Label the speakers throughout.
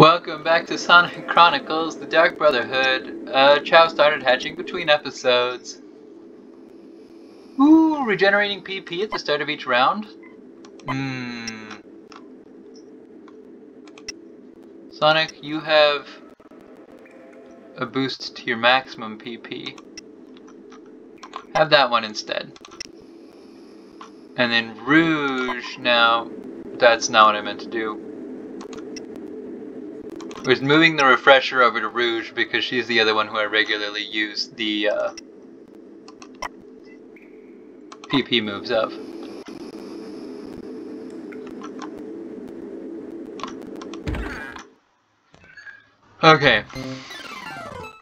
Speaker 1: Welcome back to Sonic Chronicles, The Dark Brotherhood. Uh, Chao started hatching between episodes. Ooh, regenerating PP at the start of each round? Hmm. Sonic, you have a boost to your maximum PP. Have that one instead. And then Rouge, now, that's not what I meant to do. Was moving the refresher over to Rouge because she's the other one who I regularly use the uh, PP moves of. Okay.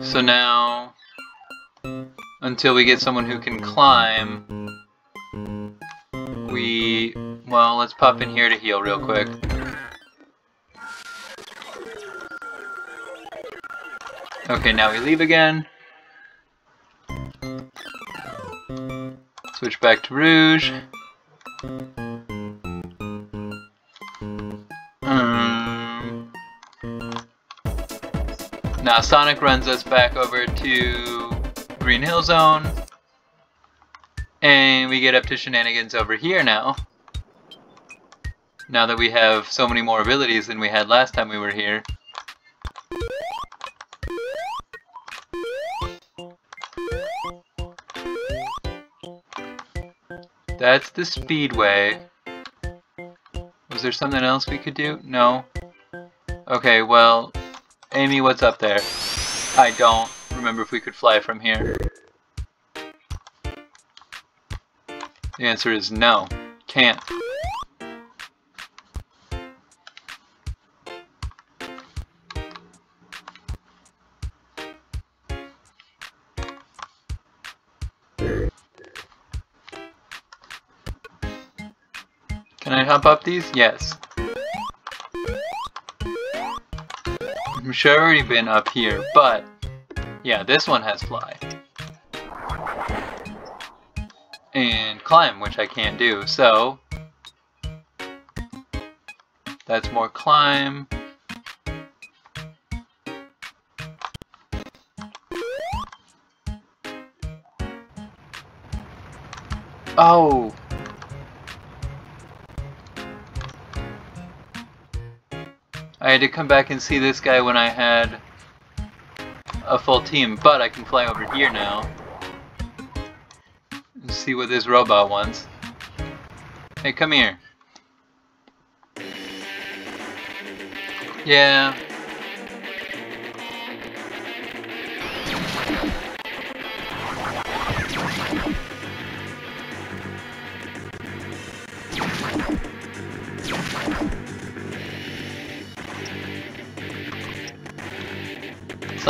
Speaker 1: So now, until we get someone who can climb, we, well, let's pop in here to heal real quick. Okay, now we leave again. Switch back to Rouge. Um, now Sonic runs us back over to Green Hill Zone. And we get up to shenanigans over here now. Now that we have so many more abilities than we had last time we were here. That's the speedway. Was there something else we could do? No? Okay, well, Amy, what's up there? I don't remember if we could fly from here. The answer is no. Can't. Can I hop up these? Yes. I'm sure I've already been up here, but yeah, this one has fly. And climb, which I can't do, so that's more climb. Oh, I had to come back and see this guy when I had a full team, but I can fly over here now. And see what this robot wants. Hey, come here. Yeah.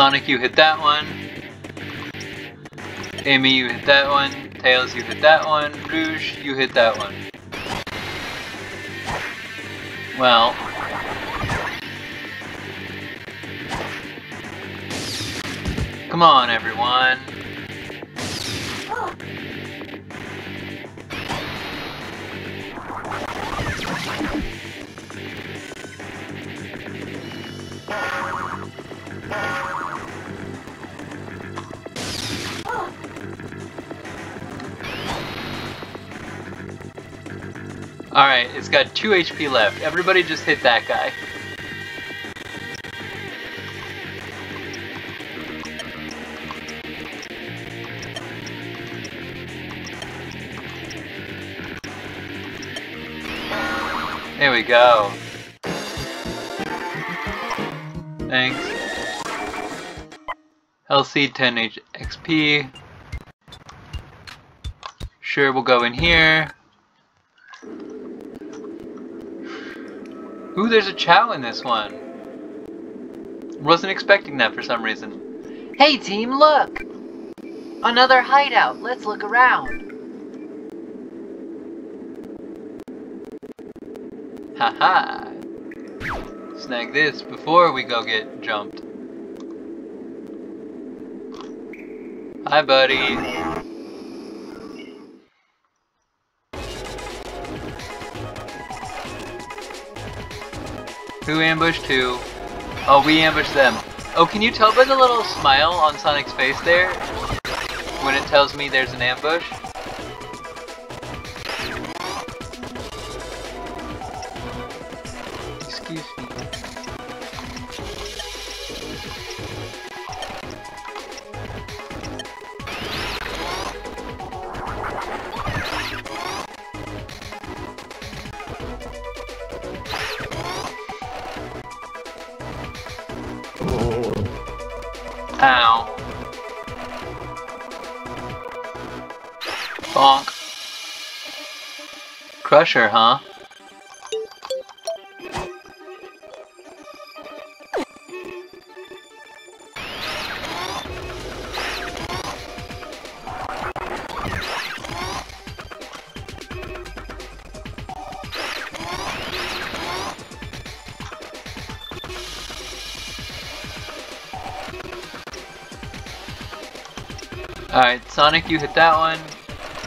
Speaker 1: Sonic, you hit that one. Amy, you hit that one. Tails, you hit that one. Rouge, you hit that one. Well. Come on, everyone. Alright, it's got 2 HP left. Everybody just hit that guy. There we go. Thanks. LC 10 H XP. Sure, we'll go in here. Ooh, there's a Chao in this one. Wasn't expecting that for some reason.
Speaker 2: Hey team, look! Another hideout. Let's look around.
Speaker 1: Haha. Snag this before we go get jumped. Hi, buddy. Who ambushed who? Oh, we ambushed them. Oh, can you tell by the little smile on Sonic's face there? When it tells me there's an ambush? Crusher, huh? Alright, Sonic, you hit that one.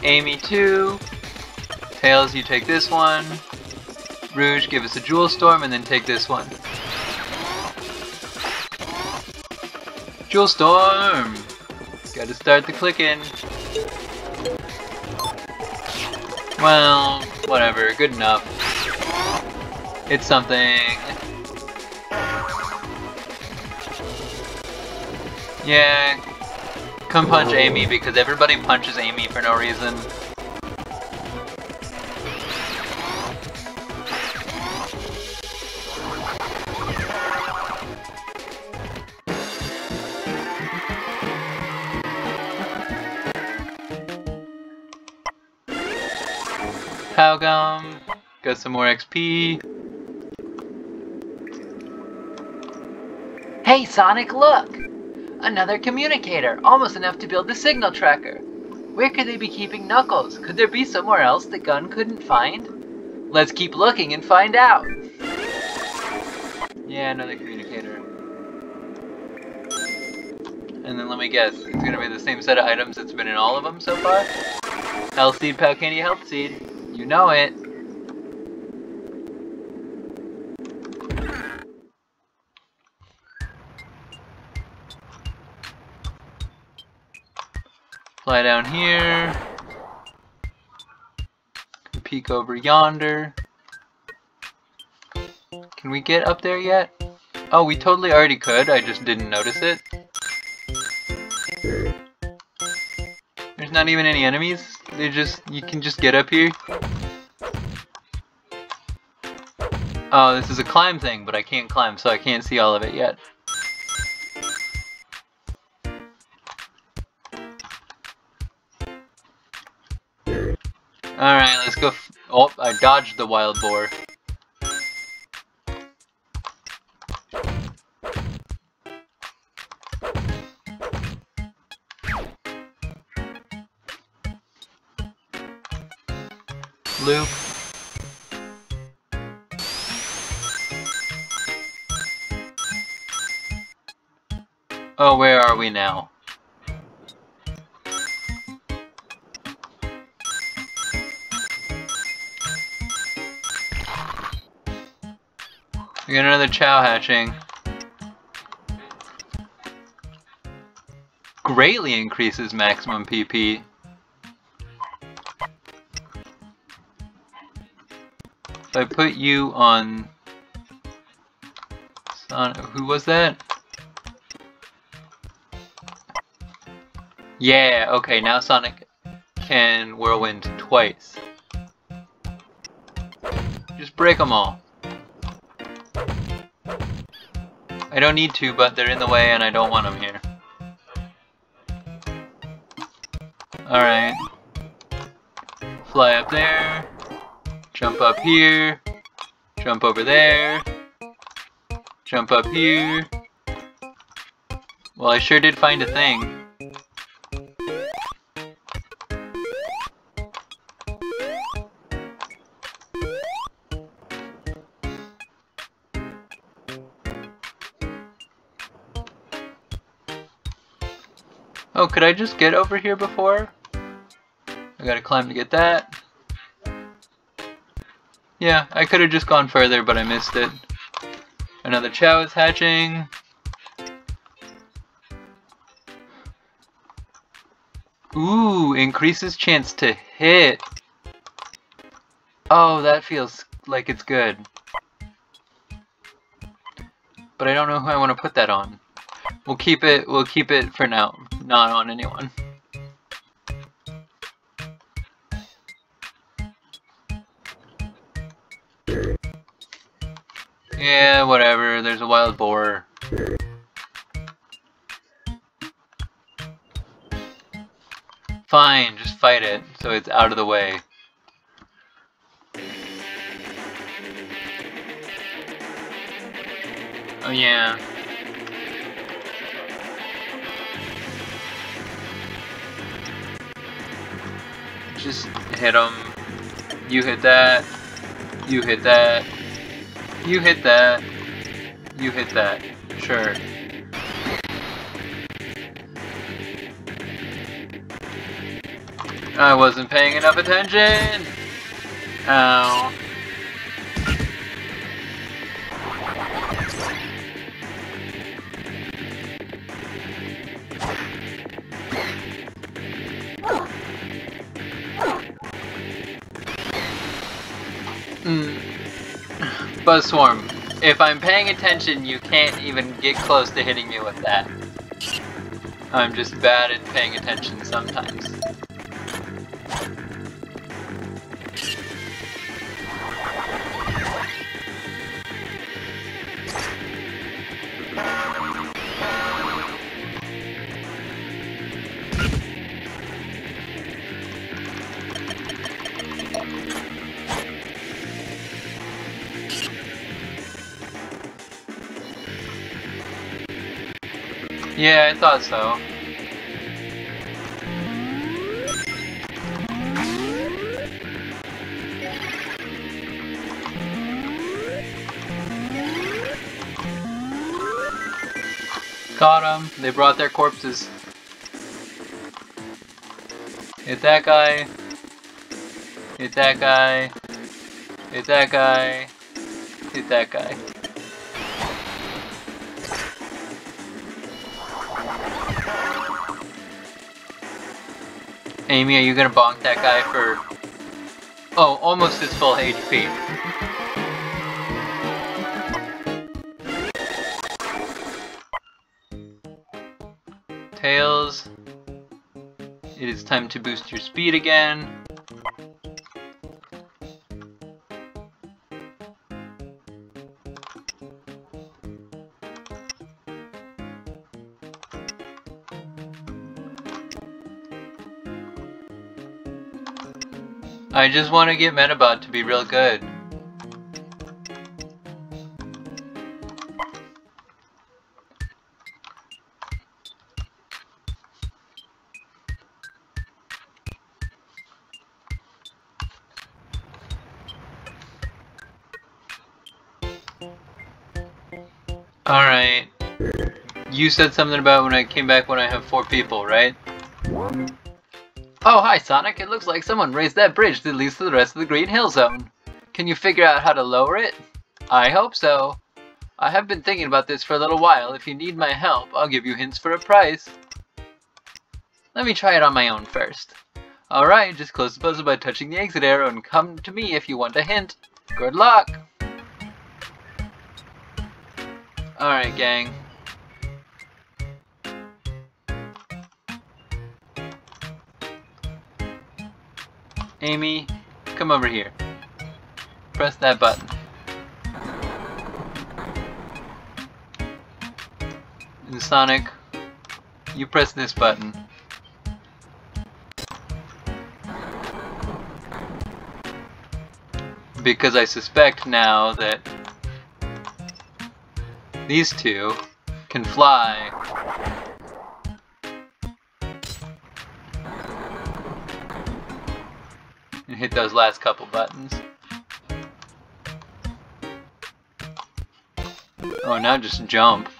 Speaker 1: Amy, two. Tails, you take this one. Rouge, give us a Jewel Storm, and then take this one. Jewel Storm! Gotta start the clicking. Well, whatever, good enough. It's something. Yeah, come punch Amy because everybody punches Amy for no reason. Got some more XP.
Speaker 2: Hey, Sonic, look! Another communicator, almost enough to build the signal tracker. Where could they be keeping Knuckles? Could there be somewhere else the G.U.N. couldn't find? Let's keep looking and find out.
Speaker 1: Yeah, another communicator. And then let me guess, it's gonna be the same set of items that's been in all of them so far? Health Seed, Pal Candy, Health Seed. You know it. Fly down here. Peek over yonder. Can we get up there yet? Oh, we totally already could, I just didn't notice it. There's not even any enemies? They just, you can just get up here? Oh, this is a climb thing, but I can't climb, so I can't see all of it yet. Alright, let's go. oh, I dodged the wild boar. Loop. Oh, where are we now? We got another Chao hatching. Greatly increases maximum PP. If I put you on... Son who was that? Yeah, okay, now Sonic can whirlwind twice. Just break them all. I don't need to, but they're in the way and I don't want them here. Alright. Fly up there. Jump up here. Jump over there. Jump up here. Well, I sure did find a thing. Oh, could I just get over here before? I gotta climb to get that. Yeah, I could have just gone further, but I missed it. Another Chao is hatching. Ooh, increases chance to hit. Oh, that feels like it's good. But I don't know who I want to put that on. We'll keep it, we'll keep it for now, not on anyone. Yeah, whatever, there's a wild boar. Fine, just fight it, so it's out of the way. Oh yeah. Just hit him. You hit that. You hit that. You hit that. You hit that. Sure. I wasn't paying enough attention! Ow. Buzzswarm, if I'm paying attention, you can't even get close to hitting me with that. I'm just bad at paying attention sometimes. Yeah, I thought so. Caught them. They brought their corpses. Hit that guy. Hit that guy. Hit that guy. Hit that guy. Amy, are you gonna bonk that guy for... Oh, almost his full HP. Tails. It is time to boost your speed again. I just want to get Metabot to be real good. Alright. You said something about when I came back when I have four people, right?
Speaker 2: Oh, hi Sonic. It looks like someone raised that bridge that leads to the rest of the Green Hill Zone. Can you figure out how to lower it? I hope so. I have been thinking about this for a little while. If you need my help, I'll give you hints for a price. Let me try it on my own first. Alright, just close the puzzle by touching the exit arrow and come to me if you want a hint. Good luck! Alright, gang. Amy, come over here. Press that button. And Sonic, you press this button. Because I suspect now that these two can fly hit those last couple buttons. Oh, now just jump.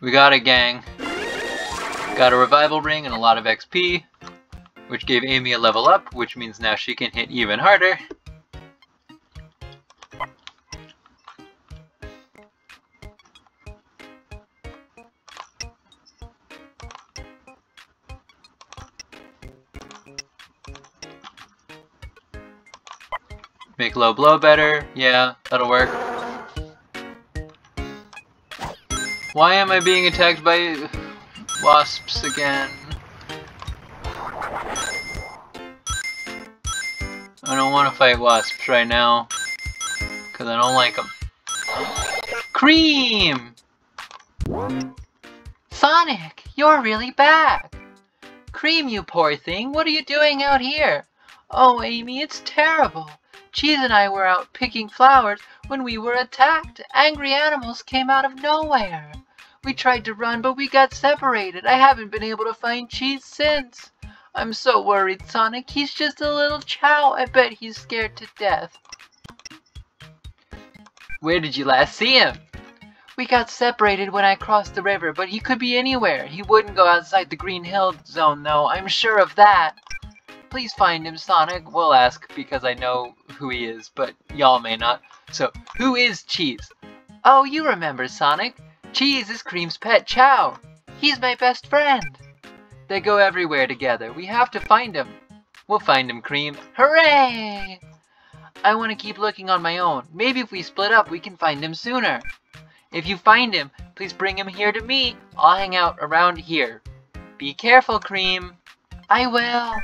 Speaker 2: We got a gang. Got a revival ring and a lot of XP.
Speaker 1: which gave Amy a level up, which means now she can hit even harder. Make low blow better. Yeah, that'll work. Why am I being attacked by wasps again? I don't want to fight wasps right now. Because I don't like them. Cream!
Speaker 2: Sonic, you're really back! Cream, you poor thing, what are you doing out here? Oh, Amy, it's terrible. Cheese and I were out picking flowers when we were attacked. Angry animals came out of nowhere. We tried to run, but we got separated. I haven't been able to find Cheese since. I'm so worried, Sonic. He's just a little Chao. I bet he's scared to death.
Speaker 1: Where did you last see him?
Speaker 2: We got separated when I crossed the river, but he could be anywhere. He wouldn't go outside the Green Hill Zone, though. I'm sure of that. Please find him, Sonic.
Speaker 1: We'll ask because I know who he is, but y'all may not. So, who is Cheese?
Speaker 2: Oh, you remember, Sonic. Cheese is Cream's pet Chao. He's my best friend. They go everywhere together. We have to find him.
Speaker 1: We'll find him, Cream.
Speaker 2: Hooray! I want to keep looking on my own. Maybe if we split up, we can find him sooner. If you find him, please bring him here to me. I'll hang out around here. Be careful, Cream. I will.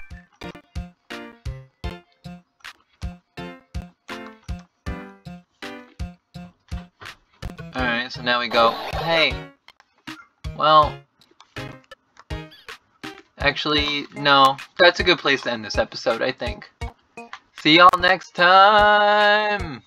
Speaker 1: Alright, so now we go, hey, well, actually, no, that's a good place to end this episode, I think. See y'all next time!